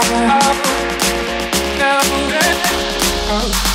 power. Oh,